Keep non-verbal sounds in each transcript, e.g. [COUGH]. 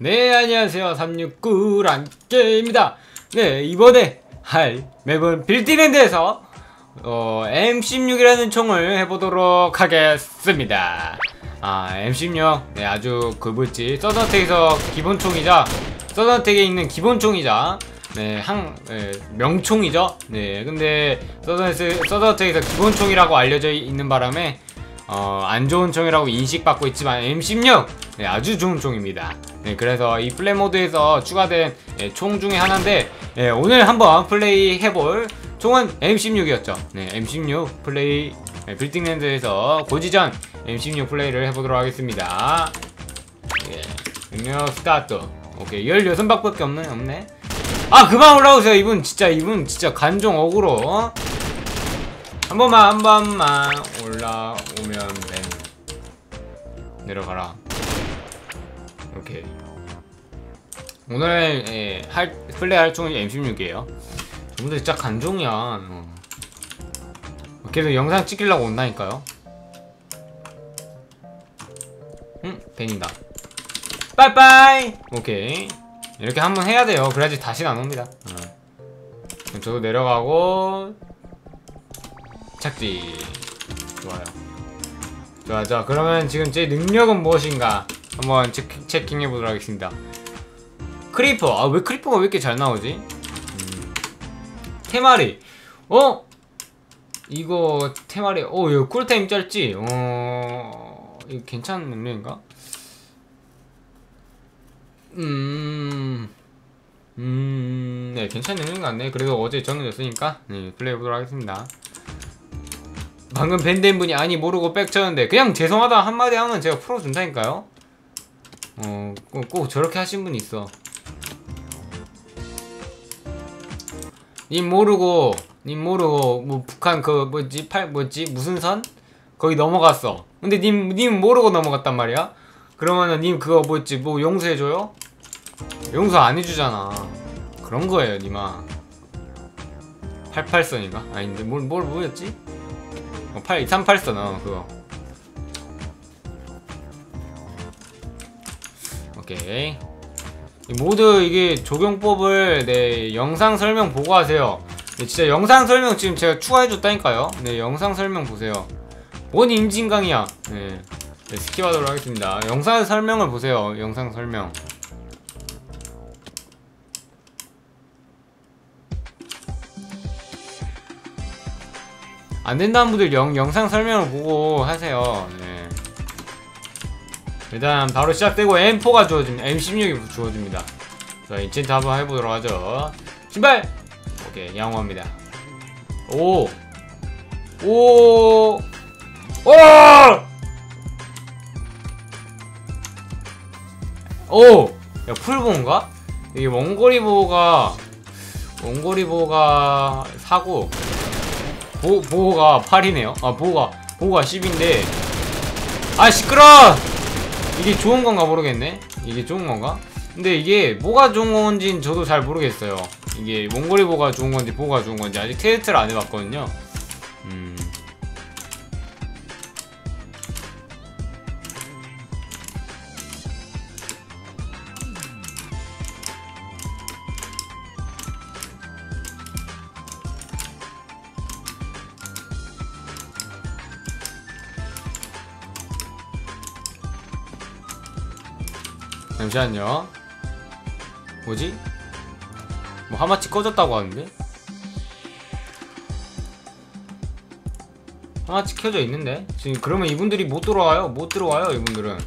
네 안녕하세요. 369란게입니다. 네 이번에 할 맵은 빌디랜드에서 어, M16이라는 총을 해보도록 하겠습니다. 아 M16 네 아주 그 뭐지. 서든텍에서 기본총이자 서든텍에 있는 기본총이자 네 항 네, 명총이죠. 네 근데 서든텍, 서든텍에서 기본총이라고 알려져 있는 바람에 어, 안 좋은 총이라고 인식받고 있지만 M16 네, 아주 좋은 총입니다. 네, 그래서 이 플레이 모드에서 추가된 예, 총 중에 하나인데 예, 오늘 한번 플레이 해볼 총은 M16이었죠. 네, M16 플레이 네, 빌딩랜드에서 고지전 M16 플레이를 해보도록 하겠습니다. 예, 능력 스타트. 오케이, 16발밖에 없네, 없네. 아, 그만 올라오세요. 이분 진짜, 이분 진짜 간종 억울로. 한 번만 한 번만 올라오면 됨 내려가라. 오케이. 오늘 예, 할 플레이 할 총은 M16이에요. 저분들 진짜 간종이야. 어. 계속 영상 찍히려고 온다니까요. 응? 벤이다. 빠이빠이! 오케이. 이렇게 한번 해야 돼요. 그래야지 다시는 안 옵니다. 어. 저도 내려가고 착지. 좋아요. 좋아 자 그러면 지금 제 능력은 무엇인가 한번 체크, checking해 보도록 하겠습니다. 크리퍼. 아 왜 크리퍼가 왜 이렇게 잘 나오지? 음. 테마리. 어? 이거 테마리. 어 이거 cool time 짧지? 어 이거 괜찮은 능력인가? 음. 음, 네, 괜찮은 능력 같네. 그래도 어제 정해졌으니까, 네, 플레이해보도록 하겠습니다. 방금 밴드인 분이 아니 모르고 빽쳤는데 그냥 죄송하다 한마디 하면 제가 풀어준다니까요 어, 꼭, 꼭 저렇게 하신 분이 있어 님 모르고 님 모르고 뭐 북한 그 뭐지 팔 뭐지 무슨 선? 거기 넘어갔어 근데 님, 님 모르고 넘어갔단 말이야 그러면은 님 그거 뭐지 뭐 용서해줘요? 용서 안 해주잖아 그런 거예요 님아 88선인가? 아닌데 뭘, 뭘 뭐였지? 어, 8, 384, 어, 그거. 오케이. 이 모드 이게 적용법을 네 영상 설명 보고 하세요. 네, 진짜 영상 설명 지금 제가 추가해줬다니까요. 네 영상 설명 보세요. 뭔 임진강이야. 네, 네 skip하도록 하겠습니다. 영상 설명을 보세요. 영상 설명. 안 된다는 분들 영, 영상 설명을 보고 하세요. 네. 일단 바로 시작되고 M4가 주어집니다. M16이 주어집니다. 자, 인챈트 한번 해보도록 하죠. 신발! 오케이, 양호합니다. 오! 오! 오! 오! 야, 풀보인가? 이게 원거리 보호가, 원거리 보호가 사고, 보, 보호가 8이네요. 아 보호가 보호가 10인데. 아 시끄러! 이게 좋은 건가 모르겠네. 이게 좋은 건가? 근데 이게 뭐가 좋은 건지는 저도 잘 모르겠어요. 이게 몽골이 보가 좋은 건지 보호가 좋은 건지 아직 테스트를 안 해봤거든요. 음 잠시만요 뭐지? 뭐 하마치 꺼졌다고 하는데? 하마치 켜져 있는데? 지금 그러면 이분들이 못 들어와요? 못 들어와요 이분들은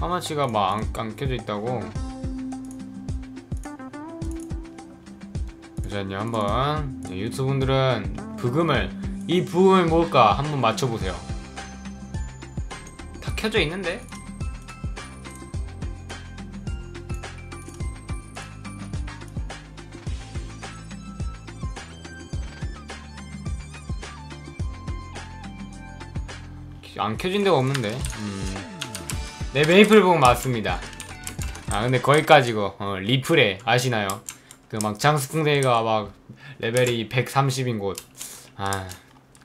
하마치가 막 안 안 켜져 있다고 잠시만요 한번 네, 유튜브분들은 부금을 이 부금이 뭘까 한번 맞춰보세요 다 켜져 있는데? 안 켜진 데가 없는데. 음. 네 메이플봉 맞습니다. 아 근데 거기까지고 어, 리플에 아시나요? 그 막 장수풍뎅이가 막 레벨이 130인 곳 아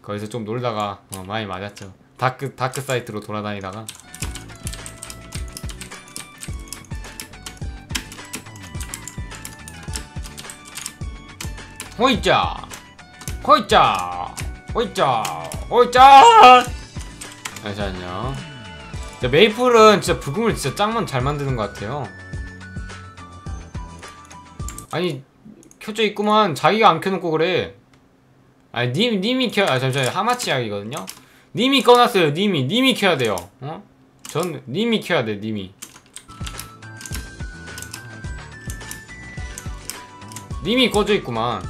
거기서 좀 놀다가 어, 많이 맞았죠. dark, Dark Sight로 돌아다니다가. 호이자! 호이자! 호이자! 호이자! 잠시만요. 메이플은 진짜 브금을 진짜 짱만 잘 만드는 것 같아요. 아니 켜져 있구만. 자기가 안 켜놓고 그래. 아니 님, 님이 켜.. 아 잠시만요. 하마치 약이거든요. 님이 꺼놨어요. 님이. 님이 켜야 돼요. 어? 전 님이 켜야 돼 님이. 님이 꺼져 있구만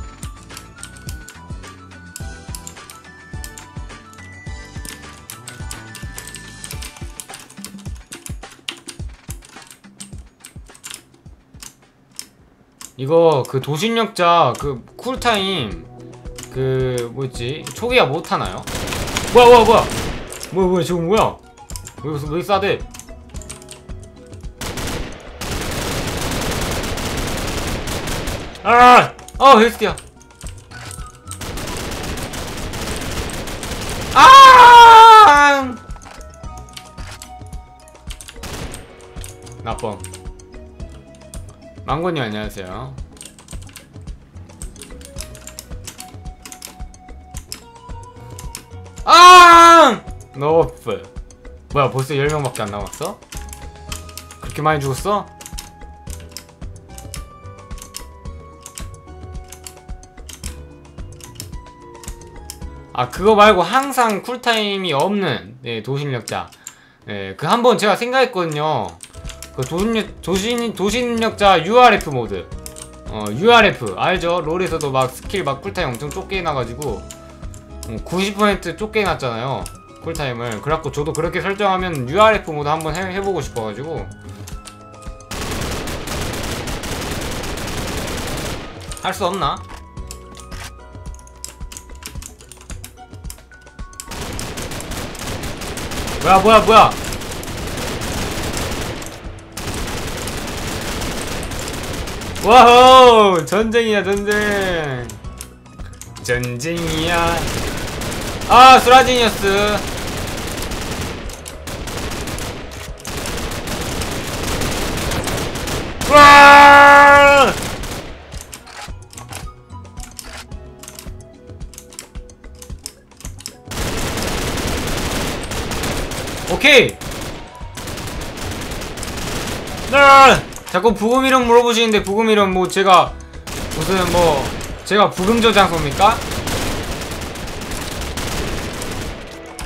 이거 그 도신력자 그 쿨타임 그 뭐였지? 초기화 못하나요? 뭐야 뭐야 뭐야? 뭐야 뭐야? 지금 뭐야? 왜, 왜 싸대? 아! 어 헬스티야 아! 나쁨 망고님 안녕하세요 아! 너프 뭐야 벌써 10명밖에 안 남았어? 그렇게 많이 죽었어? 아 그거 말고 항상 쿨타임이 없는 네, 도신력자 네, 그 한 번 제가 생각했거든요 그 도신력, 도신, 도신력자 URF 모드. 어 URF 알죠? 롤에서도 막 스킬 막 쿨타임 엄청 좁게 해놔가지고 90% 좁게 해놨잖아요. 쿨타임을. 그래갖고 저도 그렇게 설정하면 URF 모드 한번 해, 해보고 싶어가지고. 할 수 없나? 뭐야 뭐야 뭐야 와호! 전쟁이야 전쟁. 전쟁이야. 아 수라지니어스 와! 오케이. 네. 자꾸 부금 이름 물어보시는데 부금 이름 뭐 제가 무슨 뭐 제가 부금 저장소입니까?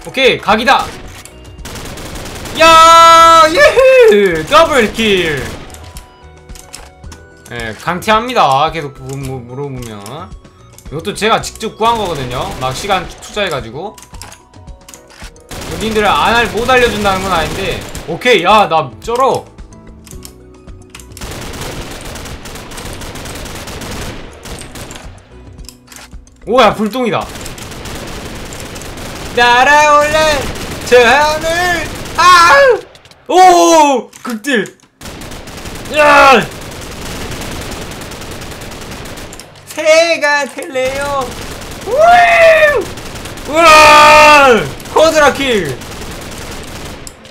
오케이 각이다. 야 예헤! 더블킬. 예 강티합니다. 계속 부금 무- 물어보면. 이것도 제가 직접 구한 거거든요. 막 시간 투자해가지고. 님들을 안 알, 못 알려준다는 건 아닌데. 오케이 야 나 쩔어 오야 불똥이다. 날아올래 저 하늘. 아오 극딜. 야! 새가 될래요. 우와 우와! 코드라 킬.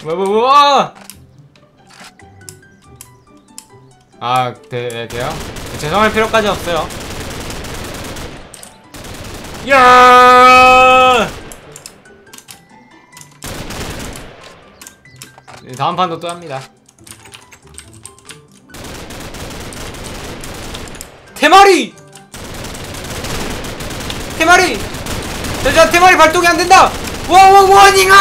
뭐뭐뭐? 아 돼, 네, 돼요? 죄송할 필요까지 없어요 야 네, 다음 판도 또 합니다 테마리 테마리 자, 테마리 발동이 안 된다. 와와 워닝아!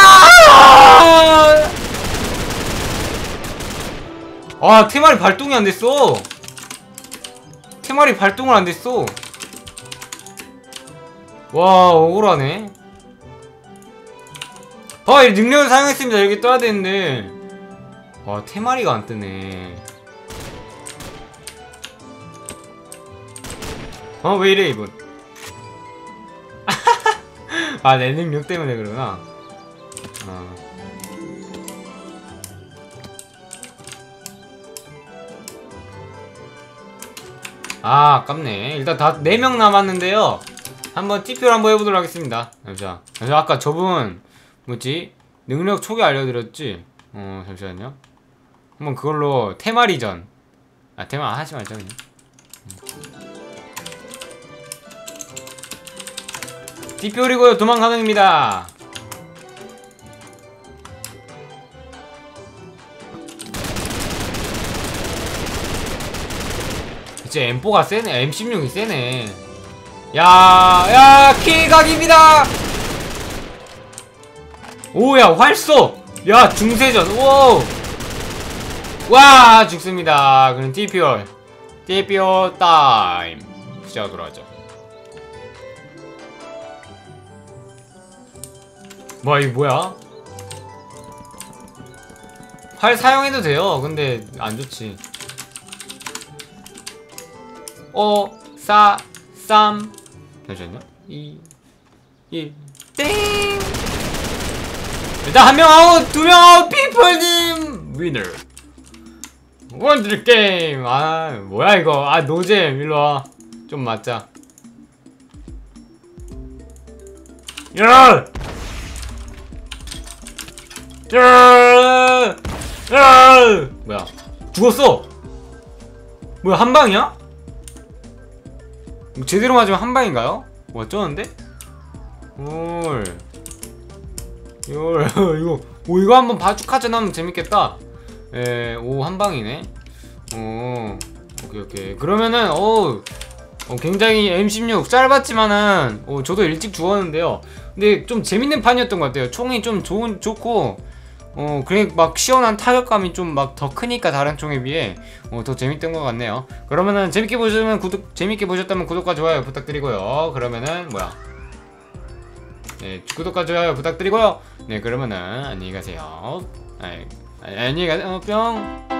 아 테마리 발동이 안 됐어. 테마리 발동을 안 됐어. 와 억울하네. 아, 이 능력을 사용했습니다. 여기 떠야 되는데. 와 테마리가 안 뜨네. 어 왜 이래 이분? [LAUGHS] 아, 내 능력 때문에 그러나. 어. 아, 아깝네. 일단 다 4명 남았는데요. 한번 TP를 한번 해보도록 하겠습니다. 잠시만. 잠시만, 아까 저분, 뭐지? 능력 초기 알려드렸지? 어, 잠시만요. 한번 그걸로 테마리전. 아, 테마 하지 말자, 그냥. 뒷표리고요 도망 가능입니다 이제 M4가 세네 M16이 세네 야야 킬각입니다. 오야 활쏘. 야 중세전. 오와 죽습니다. 그럼 TPO TPO 타임. 시작하도록 하죠. 뭐야 이거 뭐야? 활 사용해도 돼요. 근데 안 좋지. 오, 사, 삼, 잠시만요. 이, 일, 땡! 일단 한 명 아웃, 두 명 아웃, 피플님! 위너. 원드리 게임. 아, 뭐야 이거. 아, 노잼. 일로 와. 좀 맞자. 야! 야! 야! 뭐야? 죽었어! 뭐야, 한 방이야? 제대로 맞으면 한 방인가요? 뭐 어쩌는데? 올. 열 이거 오 이거 한번 바주카전 하면 재밌겠다. 에, 오 한 방이네. 오, 오케이 오케이. 그러면은 오, 어, 굉장히 M16 짧았지만은 오 저도 일찍 죽었는데요. 근데 좀 재밌는 판이었던 것 같아요. 총이 좀 좋은 좋고 어 그래 막 시원한 타격감이 좀 막 더 크니까 다른 총에 비해 어, 더 재밌던 것 같네요. 그러면은 재밌게 보셨으면 구독 재밌게 보셨다면 구독과 좋아요 부탁드리고요. 그러면은 뭐야? 네 구독과 좋아요 부탁드리고요. 네 그러면은 안녕히 가세요. 아, 안녕히 가세요. 뿅.